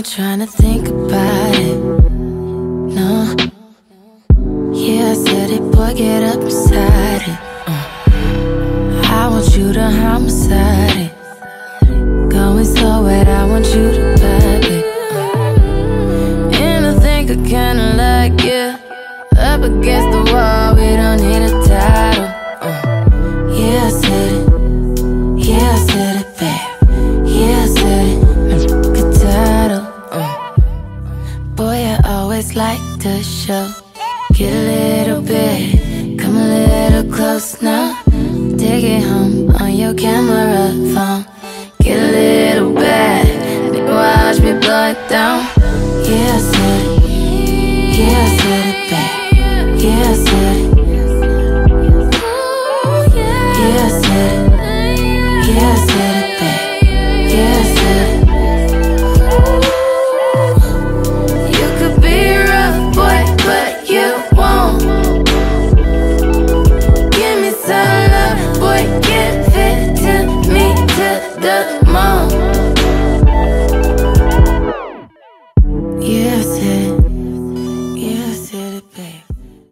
ain't trying to think about it. No. Yeah, I said it, boy, get up inside it. Uh. I want you to homicide it. Going so wet, I want you to pop it. Uh. And I think I kinda like it. Up against the wall. I like to show. Get a little bit, come a little close now. Take it home on your camera phone. Get a little bad, and watch me blow it down. Yeah, I said it. Yeah, I said it, babe. Yeah, I said it. Yeah, I said it. Yeah, I said it. mão.